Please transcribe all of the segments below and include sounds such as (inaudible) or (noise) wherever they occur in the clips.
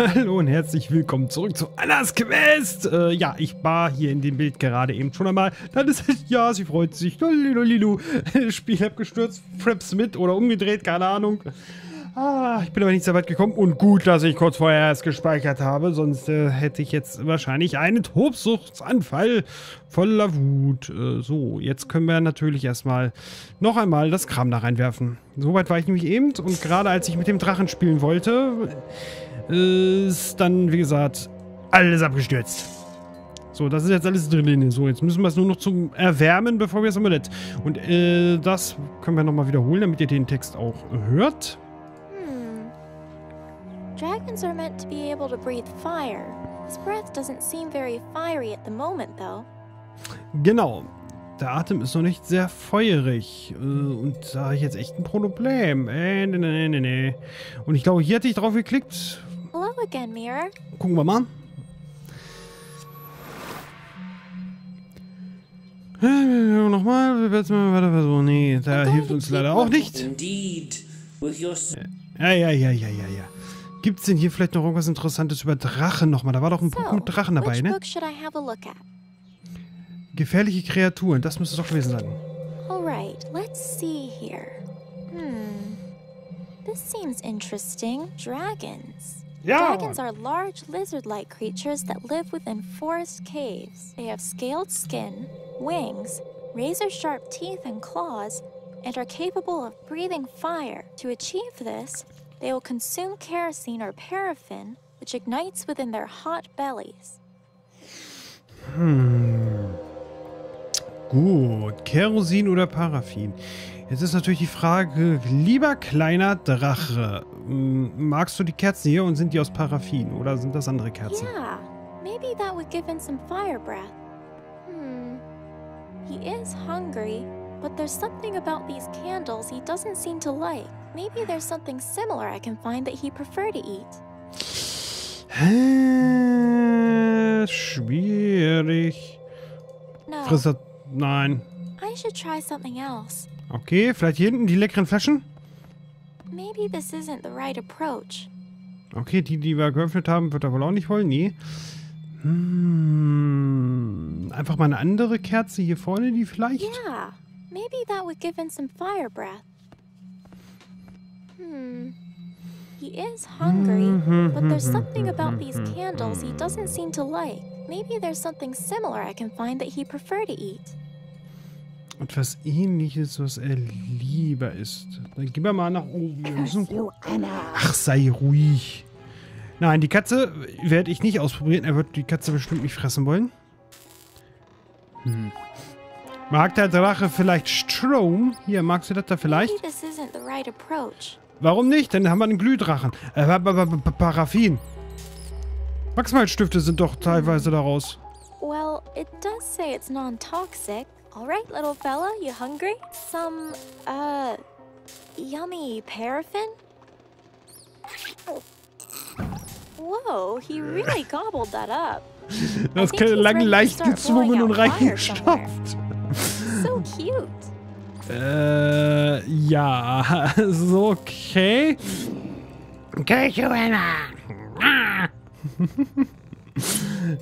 Hallo und herzlich willkommen zurück zu Annas Quest. Äh, ja, ich war hier in dem Bild gerade eben schon einmal. Dann ist es, ja, sie freut sich. Lolilolilu. (laughs) Spiel abgestürzt, Fraps mit oder umgedreht, keine Ahnung. Ah, ich bin aber nicht so weit gekommen. Und gut, dass ich kurz vorher erst gespeichert habe. Sonst äh, hätte ich jetzt wahrscheinlich einen Tobsuchtsanfall voller Wut. Äh, so, jetzt können wir natürlich erstmal noch einmal das Kram da reinwerfen. Soweit war ich nämlich eben. Und gerade als ich mit dem Drachen spielen wollte, ist dann, wie gesagt, alles abgestürzt. So, das ist jetzt alles drin. So, jetzt müssen wir es nur noch zum Erwärmen, bevor wir es Amulett. Und äh, das können wir nochmal wiederholen, damit ihr den Text auch hört. Dragons are meant to be able to breathe fire. His breath doesn't seem very fiery at the moment, though. Genau. Der Atem ist noch nicht sehr feurig. Äh, und da habe ich jetzt echt ein Problem. Äh, nee, nee, nee, nee. Und ich glaube, hier hätte ich drauf geklickt. Hello again, Mirror. Gucken wir mal. Nochmal, weiter versuchen. Nee, da hilft uns leider auch nicht. Ja, ja, ja, ja, ja, ja. Gibt es denn hier vielleicht noch irgendwas Interessantes über Drachen nochmal? Da war doch ein Buch mit Drachen dabei, ne? Gefährliche Kreaturen, das müsste es doch gewesen sein. Alright, let's see here. Hmm. This seems interesting. Dragons. Ja. Dragons are large lizard-like creatures that live within forest caves. They have scaled skin, wings, razor-sharp teeth and claws, and are capable of breathing fire. To achieve this, They will consume kerosene or paraffin, which ignites within their hot bellies. Hm. Gut, Kerosin oder Paraffin. Jetzt ist natürlich die Frage, lieber kleiner Drache, magst du die Kerzen hier und sind die aus Paraffin oder sind das andere Kerzen? Yeah, maybe that would give him some fire breath. Hmm, he is hungry, but there's something about these candles he doesn't seem to like. Maybe there's something similar I can find that he prefer to eat. Schwierig. No. Frisst Nein. I should try something else. Okay, vielleicht hier hinten die leckeren Flaschen? Maybe this isn't the right approach. Okay, die, die wir geöffnet haben, wird er wohl auch nicht wollen. Nee. Hm, einfach mal eine andere Kerze hier vorne, die vielleicht? Yeah, maybe that would give him some fire breath. Hmm. He is hungry, but there's something about these candles he doesn't seem to like. Maybe there's something similar I can find that he prefer to eat. Etwas ähnliches, was er lieber isst. Dann gehen wir mal nach oben. Ach, sei ruhig. Nein, die Katze werde ich nicht ausprobieren. Er wird die Katze bestimmt nicht fressen wollen. Hm. Mag der Drache vielleicht Strom? Hier, magst du das da vielleicht? Maybe this isn't the right approach. Warum nicht? Dann haben wir einen Glühdrachen. Äh, Paraffin. Wachsmalstifte sind doch teilweise daraus. Well, it does say it's non-toxic. All right, little fella, you hungry? Some, uh, yummy paraffin? Whoa, he really (laughs) gobbled that up. Das klang leicht gezwungen und reingestopft. So cute. Äh, ja, (laughs) so okay. Okay, (laughs) ich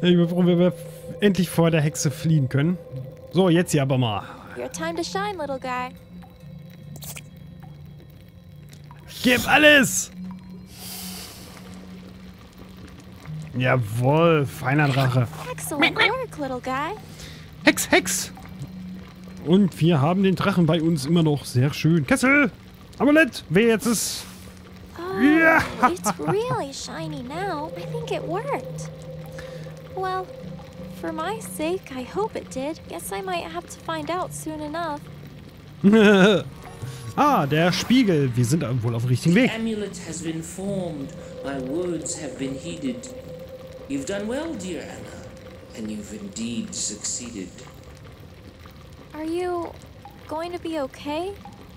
bin froh, wenn wir endlich vor der Hexe fliehen können. So, jetzt hier aber mal. Your time to shine, little guy. Gib alles! Jawohl, feiner Drache. Excellent work, little guy. Hex, Hex! Und wir haben den Drachen bei uns immer noch. Sehr schön. Kessel! Amulett! Wer jetzt ist... Oh, yeah. it's really shiny now. I think it worked. Well, for my sake, I hope it did. Guess I might have to find out soon enough. (laughs) ah, der Spiegel. Wir sind wohl auf dem richtigen Weg. The amulet has been formed. My words have been heeded. You've done well, dear Anna, and you've indeed succeeded. Are you going to be okay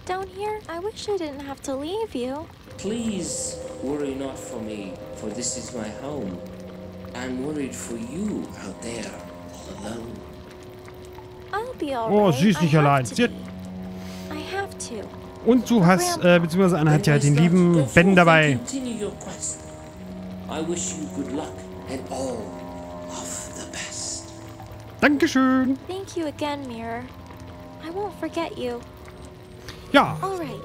down here? I wish I didn't have to leave you. Please worry not for me, for this is my home. I'm worried for you out there, all alone. I'll be alright. Oh, sie ist nicht allein. Sie hat I have to. Und du hast, äh, beziehungsweise Anna hat ja den lieben Ben dabei. I wish you and all of the best. Dankeschön. Thank you again, Mirror. I won't forget you. Ja, All right.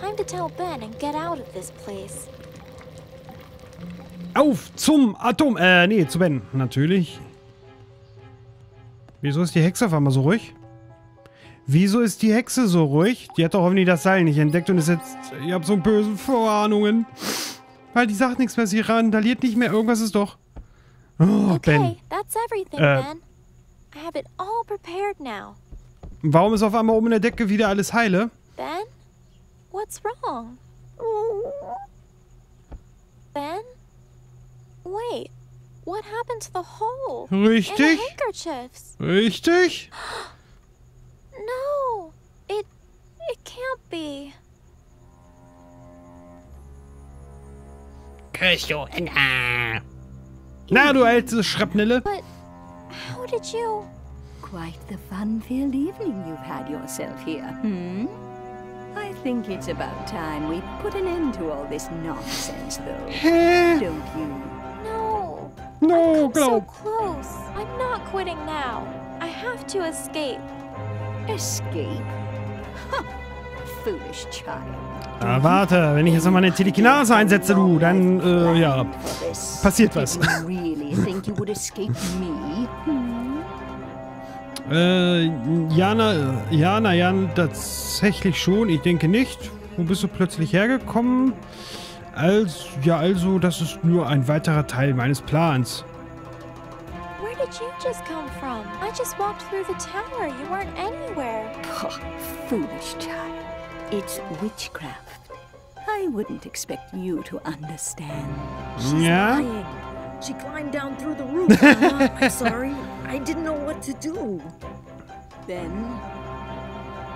Time to tell Ben and get out of this place. auf zum Atom. Äh, nee, zu Ben, natürlich. Wieso ist die Hexe auf einmal so ruhig? Wieso ist die Hexe so ruhig? Die hat doch hoffentlich das Seil nicht entdeckt und ist jetzt... Ich hab so böse Vorahnungen. Weil die sagt nichts mehr, sie randaliert nicht mehr. Irgendwas ist doch... Oh, Okay, Ben. that's everything, Äh. Ben. I have it all prepared now. Warum ist auf einmal oben in der Decke wieder alles heile? Ben? What's wrong? Ben? Wait, what happened to the hole? In the Richtig? handkerchiefs? Richtig? (gasps) No, it it can't be. Na, du alte Schrapnelle. But how did you? Quite the fun-filled evening you've had yourself here, hmm? I think it's about time we put an end to all this nonsense, though. Don't you? No. No, I'm so close. I'm not quitting now. I have to escape. Escape? Huh. Foolish child. Ah, warte, wenn ich jetzt nochmal eine Telekinase einsetze, du, dann, äh, ja. Passiert was. really think you would escape me? (laughs) Äh, Jana, Jana, Jan, tatsächlich schon. Ich denke nicht. Wo bist du plötzlich hergekommen? Also, ja, also, das ist nur ein weiterer Teil meines Plans. Where did you just come from? I just walked through the tower. You weren't anywhere. Pah, foolish child. It's witchcraft. I wouldn't expect you to understand. Ja? lying. She climbed down through the roof. Anna. (laughs) I'm sorry. I didn't know what to do. Then,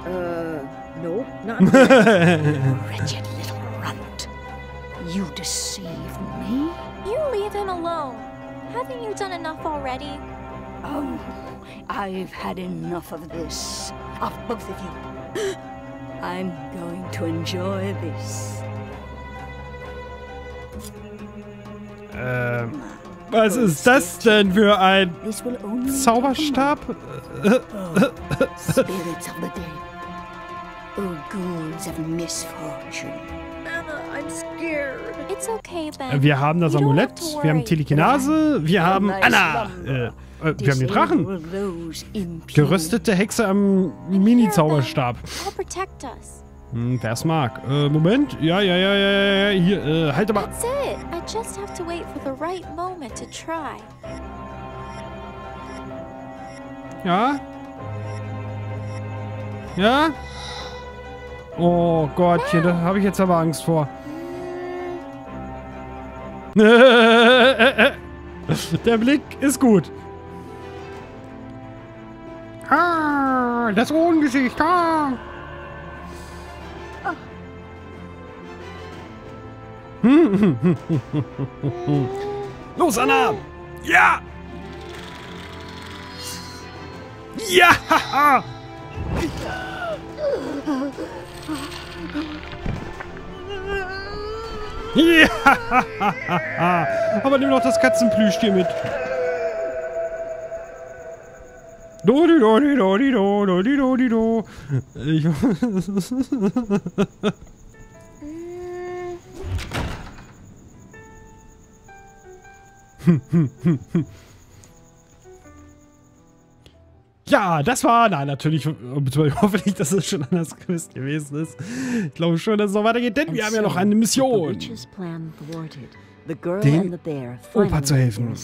Uh, no, not really. (laughs) wretched little runt, you deceived me? You leave him alone. Haven't you done enough already? Oh, I've had enough of this. Of both of you. (gasps) I'm going to enjoy this. Ähm, was ist das denn für ein Zauberstab? Spirits of the dead. Oh, ghouls of misfortune. Anna, I'm scared. It's okay, Ben. Wir haben das Amulett, wir haben. Telekinase, wir haben Anna. Äh, äh, wir haben den Drachen. Geröstete Hexe am Mini-Zauberstab. Hm, wer's mag. Äh, Moment. Ja, ja, ja, ja, ja, ja. Hier, äh, halt aber. That's it. I just have to wait for the right moment to try. Ja? Ja? Oh Gottchen, da habe ich jetzt aber Angst vor. (laughs) Der Blick ist gut. Ah, das Ungesicht. Ah. Los, Anna! Ja! Ja! Ja! Aber nimm doch das Katzenplüschtier mit. Dodi, dodi, dodi, do, dodi, dodi, do. Ich, (laughs) ja, das war, nein, natürlich, beziehungsweise (laughs) hoffentlich, dass es schon anders gewesen ist. Ich glaube schon, dass es noch weitergeht, denn wir haben ja noch eine Mission. Den Opa zu helfen.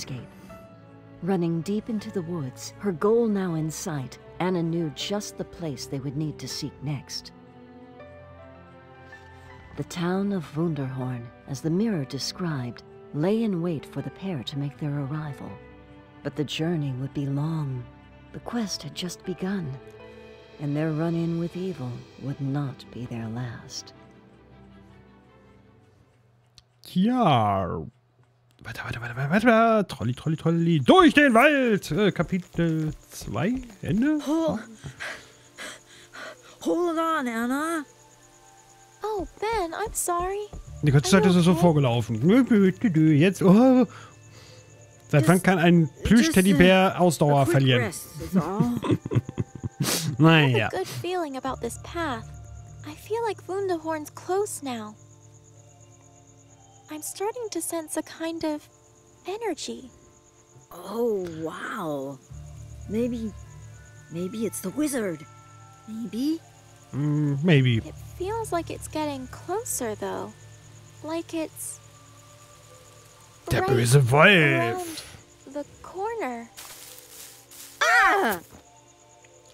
Running deep into the woods, her goal now in sight, Anna knew just the place they would need to seek next. The town of Wunderhorn, as the mirror described, lay in wait for the pair to make their arrival. But the journey would be long. The quest had just begun, and their run-in with evil would not be their last. Ja. Weiter, weiter, weiter, weiter, weiter. Trolli, trolli, trolli. Durch den Wald. Äh, Kapitel 2. Ende. Hold, hold on, Anna. oh, Ben, I'm sorry. Die ganze Zeit ist er so vorgelaufen. Jetzt, oh. Seit wann kann ein Plüsch-Teddybär Ausdauer verlieren? rest is all. (laughs) Naja. Good feeling about this path. I feel like Wunderhorn's close now. I'm starting to sense a kind of energy. oh, wow. Maybe, maybe it's the wizard. Maybe? Mm, maybe. It feels like it's getting closer, though. Like it's. Der right böse Wolf. around The corner. Ah!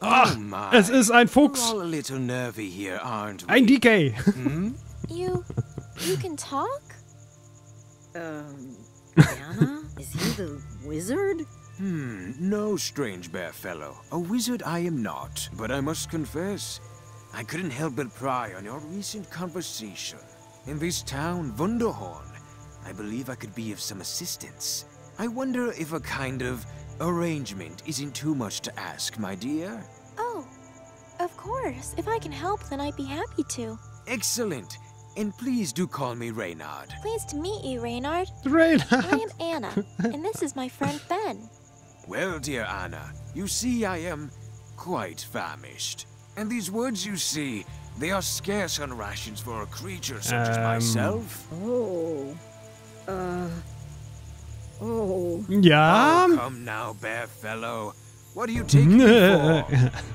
Ach, my. es ist ein We're Fuchs. all a little nervy here, aren't we? Ein DK. Hmm? You. you can talk? Um, (laughs) Anna? Is he the wizard? Hmm, no, strange bear fellow. A wizard I am not, but I must confess, I couldn't help but pry on your recent conversation. In this town, Wunderhorn, I believe I could be of some assistance. I wonder if a kind of arrangement isn't too much to ask, my dear. Oh, of course. If I can help, then I'd be happy to. Excellent. And please do call me Reynard. Pleased to meet you, Reynard. Reynard! I am Anna, and this is my friend Ben. Well, dear Anna, you see I am quite famished. And these woods you see, they are scarce on rations for a creature such as Um. myself. Oh. Uh. Oh. Yeah. Oh, come now, bear fellow. What are you (laughs) taking me for?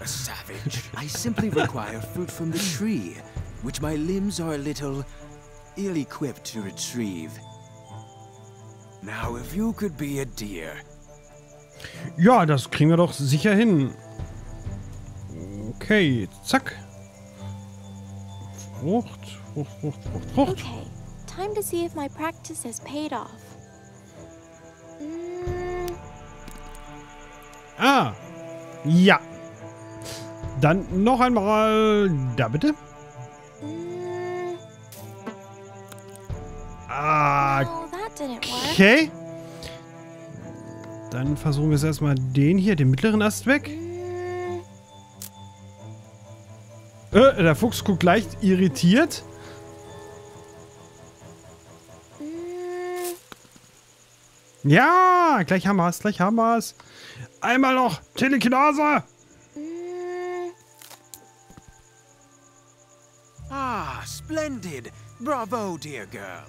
A savage. (laughs) I simply require fruit from the tree, which my limbs are a little ill-equipped to retrieve. Now, if you could be a deer, Ja, das kriegen wir doch sicher hin. Okay, zack. Frucht, Frucht, Frucht, Frucht, Frucht. Okay, time to see if my practice has paid off. Mm, Ah, ja. Dann noch einmal. Da bitte. mm, Ah, okay. Dann versuchen wir es erstmal den hier, den mittleren Ast weg. Äh, der Fuchs guckt leicht irritiert. Ja, gleich haben wir es, gleich haben wir es. Einmal noch Telekinase. Ah, splendid! Bravo, dear girl.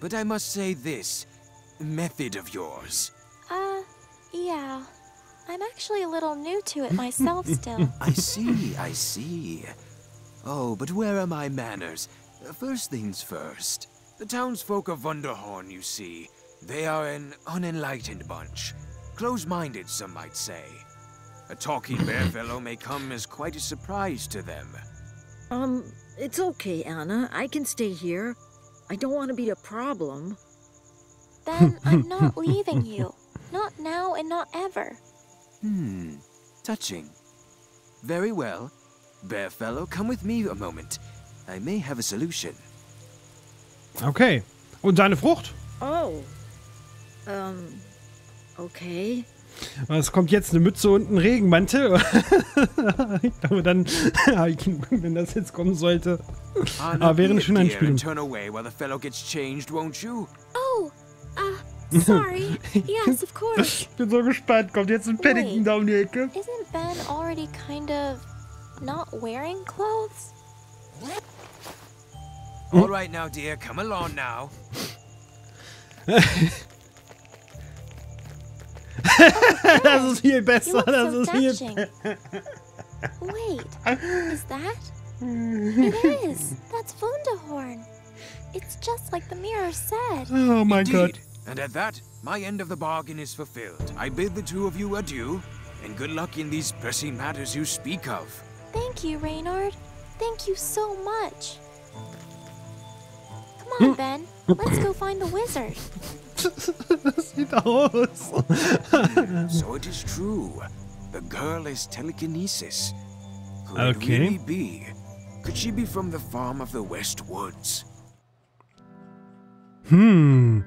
But I must say this method of yours. Uh, yeah. I'm actually a little new to it myself (laughs) still. I see, I see. Oh, but where are my manners? First things first. The townsfolk of Wunderhorn, you see, they are an unenlightened bunch. Close minded, some might say. A talking (coughs) bear fellow may come as quite a surprise to them. Um, it's okay, Anna. I can stay here. I don't want to be a problem. (laughs) then I'm not leaving you. Not now and not ever. Hmm, touching. Very well. Bear fellow, come with me a moment. I may have a solution. Okay. Und seine Frucht? Oh. Um, okay. Es kommt jetzt eine Mütze und ein Regenmantel. (laughs) ich glaube dann, (laughs) wenn das jetzt kommen sollte. Ah, Ah, wäre eine schöne Einspielung. and Turn away while the fellow gets changed, won't you? Oh, uh, (laughs) sorry. yes, of course. Ich bin so gespannt. Kommt jetzt ein Paddington Wait. da um die Ecke? Isn't Ben already kind of not wearing clothes? All hmm? right now, dear, come along now. Das ist viel You besser. Das so ist viel. Wait, (laughs) is that? It is. That's Wunderhorn. It's just like the mirror said. Oh my Gott. Indeed. And at that, my end of the bargain is fulfilled. I bid the two of you adieu, and good luck in these pressing matters you speak of. Thank you, Reynard. Thank you so much. Come on, hmm. Ben. Let's go find the wizard. Das sieht aus. So it is true. The girl is telekinesis. Could Okay. really be? Could she be from the farm of the West Woods? Hm.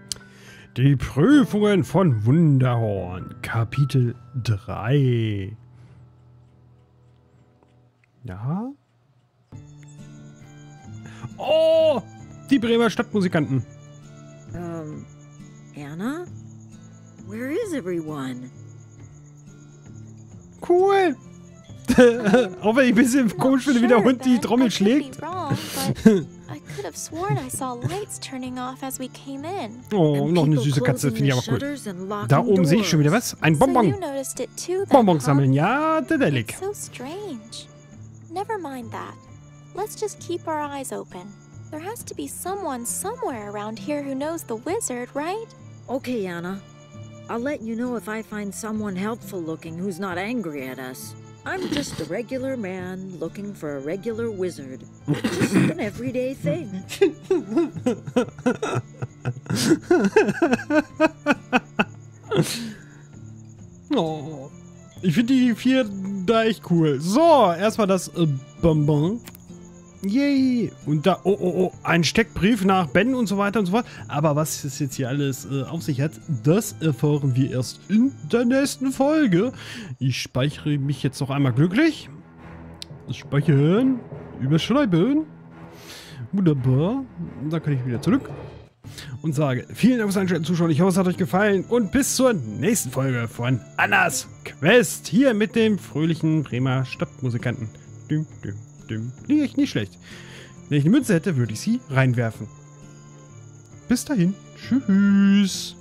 Die Prüfungen von Wunderhorn. Kapitel 3. Ja. Oh! Die Bremer Stadtmusikanten. Um, Anna? Where is everyone? Cool. (laughs) Auch wenn ich ein bisschen komisch finde, wie der Hund die. Trommel schlägt. (laughs) Oh, noch eine süße Katze, finde ich aber cool. Da oben sehe ich schon wieder was. Ein Bonbon. Bonbons huh? sammeln. Ja, der Delik. So strange. Never mind that. Let's just keep our eyes open. There has to be someone somewhere around here who knows the wizard, right? Okay, Anna. I'll let you know if I find someone helpful looking who's not angry at us. I'm just a regular man looking for a regular wizard. Just an everyday thing. (laughs) Oh. Ich finde die vier da echt cool. So, erstmal das äh, Bonbon. Yay. Und da, oh, oh, oh, ein Steckbrief nach Ben und so weiter und so fort. Aber was es jetzt hier alles äh, auf sich hat, das erfahren wir erst in der nächsten Folge. Ich speichere mich jetzt noch einmal glücklich. Speichern. Überschreiben. Wunderbar. Und dann kann ich wieder zurück. Und sage vielen Dank fürs Einschalten, Zuschauen. Ich hoffe, es hat euch gefallen. Und bis zur nächsten Folge von Annas Quest. Hier mit dem fröhlichen Bremer Stadtmusikanten. Düm, düm, düm. Nee, echt nicht schlecht. Wenn ich eine Münze hätte, würde ich sie reinwerfen. Bis dahin. Tschüss.